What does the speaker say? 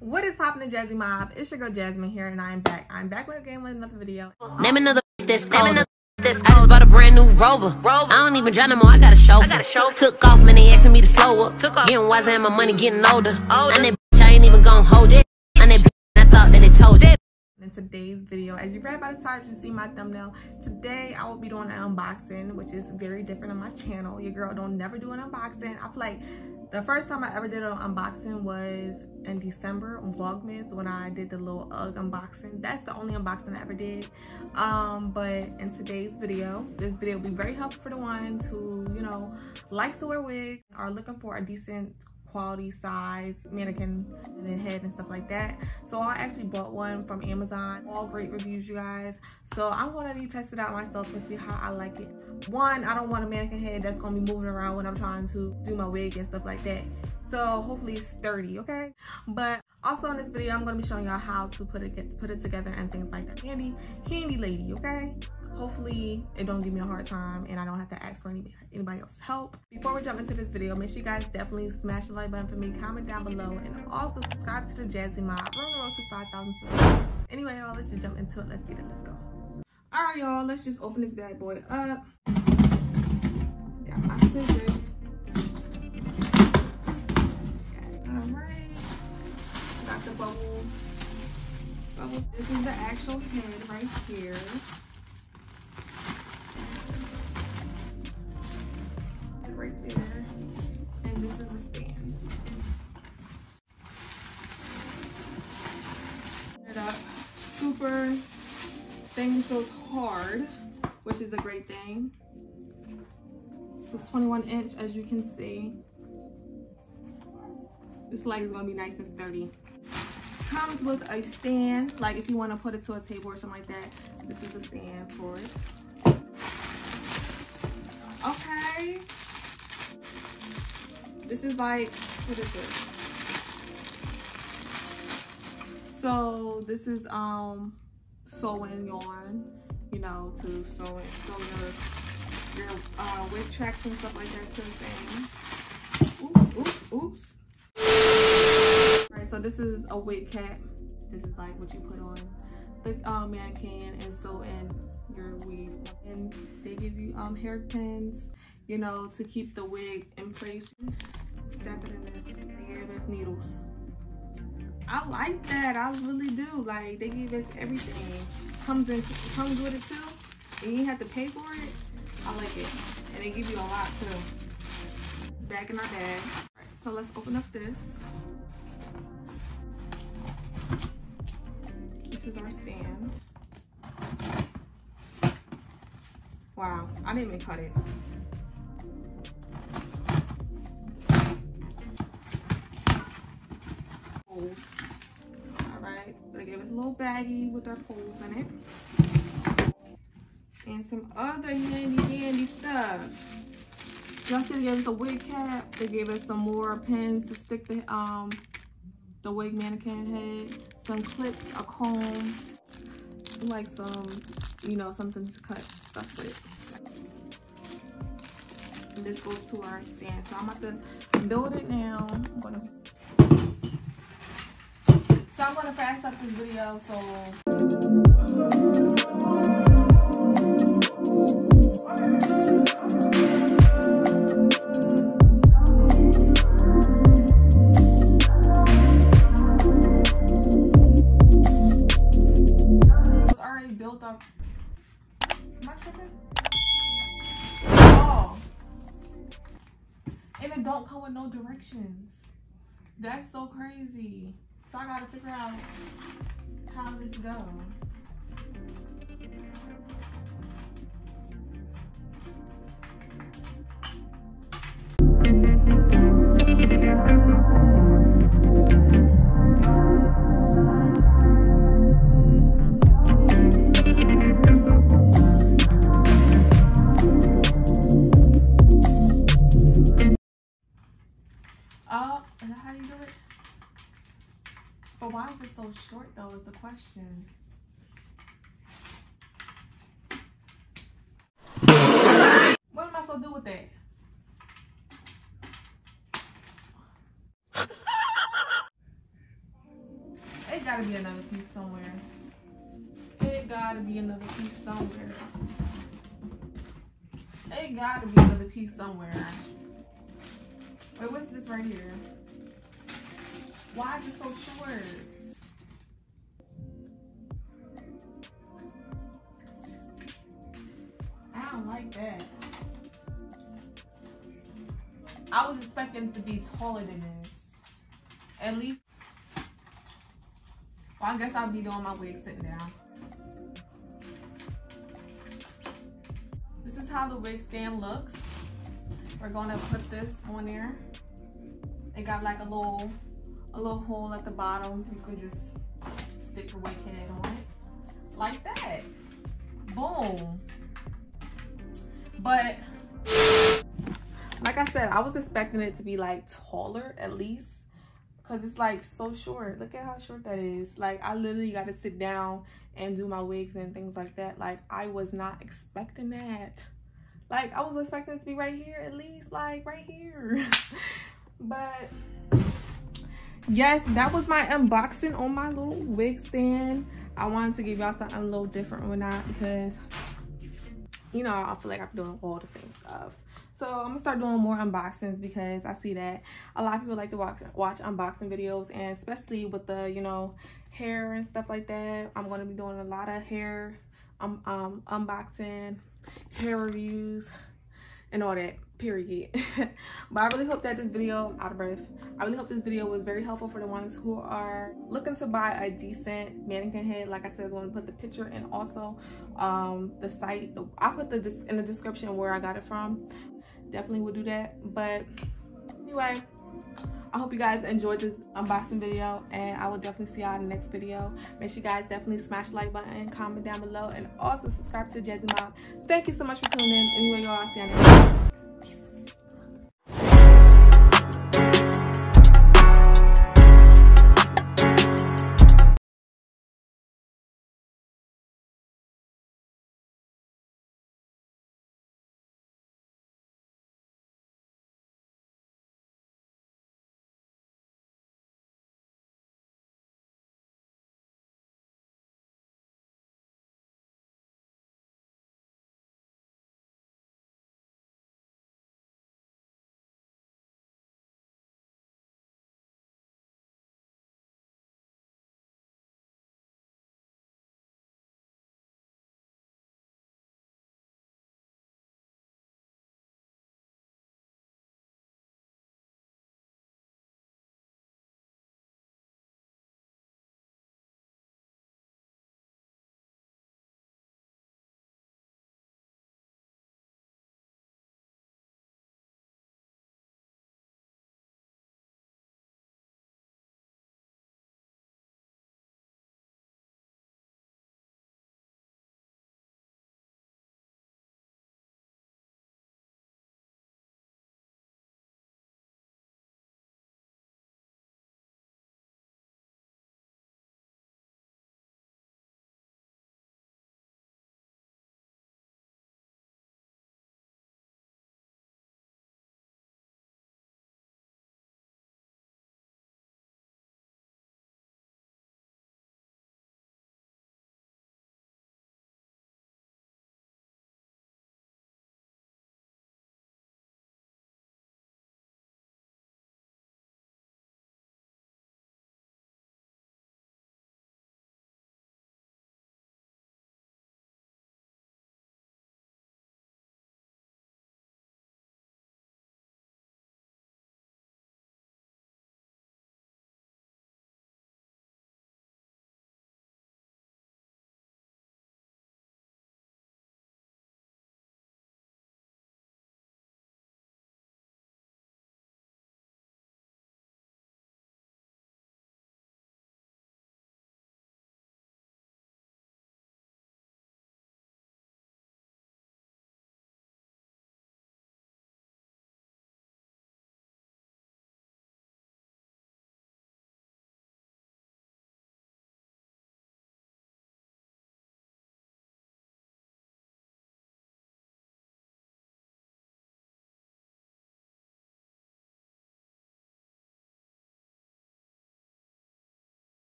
What is poppin' the Jazzy Mob? It's your girl Jasmine here, and I'm back. I'm back with again with another video. Name another that's colder. I just bought a brand new Rover. Rover. I don't even drive no more. I got a chauffeur. Took off, man. They asking me to slow up. Took off. Getting wiser and my money getting older. And that bitch, I ain't even gonna hold you. And that bitch, I thought that they told you. In today's video, as you read by the title, you see my thumbnail. Today, I will be doing an unboxing, which is very different on my channel. Your girl don't never do an unboxing. I feel like the first time I ever did an unboxing was in December on Vlogmas when I did the little UGG unboxing. That's the only unboxing I ever did. Um, but in today's video, this video will be very helpful for the ones who, you know, likes to wear wigs, are looking for a decent quality size mannequin and head and stuff like that. So i actually bought one from amazon. All great reviews you guys. So i'm going to test it out myself and see how i like it. One i don't want a mannequin head that's going to be moving around when i'm trying to do my wig and stuff like that. So hopefully it's sturdy okay? But also in this video i'm going to be showing y'all how to put it put it together and things like that handy handy lady okay hopefully it don't give me a hard time and I don't have to ask for anybody, anybody else's help. Before we jump into this video, make sure you guys definitely smash the like button for me, comment down below, and also subscribe to the Jazzy Mob. We're on the road to 5,000 subscribers. Anyway, y'all, let's just jump into it. Let's get it. Let's go. All right, y'all, let's just open this bad boy up. Got my scissors. All right. Got the bubble. Bubble. This is the actual head right here. Super thing feels hard, which is a great thing. So 21 inch, as you can see. This leg is gonna be nice and sturdy. Comes with a stand, like if you wanna put it to a table or something like that, this is the stand for it. Okay, this is like, what is this? So this is um sewing yarn, you know, to sew it, sew your your uh, wig tracks and stuff like that to the thing. Oops, oops, oops. All right, so this is a wig cap. This is like what you put on the uh, mannequin and sew in your wig. And they give you um hair pins, you know, to keep the wig in place. Step it in this. Gave us needles. I like that. I really do. Like they give us everything. Comes in comes with it too. And you have to pay for it. I like it. And they give you a lot too. Back in our bag. Right, so let's open up this. This is our stand. Wow, I didn't even cut it. Right, a little baggie with our poles in it. And some other handy dandy stuff. Y'all see they gave us a wig cap. They gave us some more pins to stick the um the wig mannequin head, some clips, a comb, like some, you know, something to cut stuff with. And this goes to our stand. So I'm about to build it now. So I'm gonna fast up this video so no directions. That's so crazy. So I gotta figure out how this goes. Short though is the question. What am I supposed to do with that? it gotta be another piece somewhere. It gotta be another piece somewhere. It gotta be another piece somewhere. Wait, what's this right here? Why is it so short? Like that. I was expecting to be taller than this. At least. Well, I guess I'll be doing my wig sitting down. This is how the wig stand looks. We're gonna put this on there. It got like a little, a little hole at the bottom. You could just stick your wig head on it. Like that. Boom. But like I said, I was expecting it to be like taller at least because it's like so short. Look at how short that is. Like I literally got to sit down and do my wigs and things like that. Like I was not expecting that. Like I was expecting it to be right here at least like right here. but yes, that was my unboxing on my little wig stand. I wanted to give y'all something a little different or not because you know, I feel like I'm doing all the same stuff. So I'm gonna start doing more unboxings because I see that a lot of people like to watch watch unboxing videos and especially with the, you know, hair and stuff like that. I'm gonna be doing a lot of hair um, um unboxing, hair reviews, and all that period but i really hope that this video out of breath i really hope this video was very helpful for the ones who are looking to buy a decent mannequin head like i said i'm going to put the picture and also um the site i put the in the description where i got it from definitely will do that but anyway I hope you guys enjoyed this unboxing video and I will definitely see y'all in the next video. Make sure you guys definitely smash the like button, comment down below, and also subscribe to Jazzy Mob. Thank you so much for tuning in. Anyway, y'all, see you next time.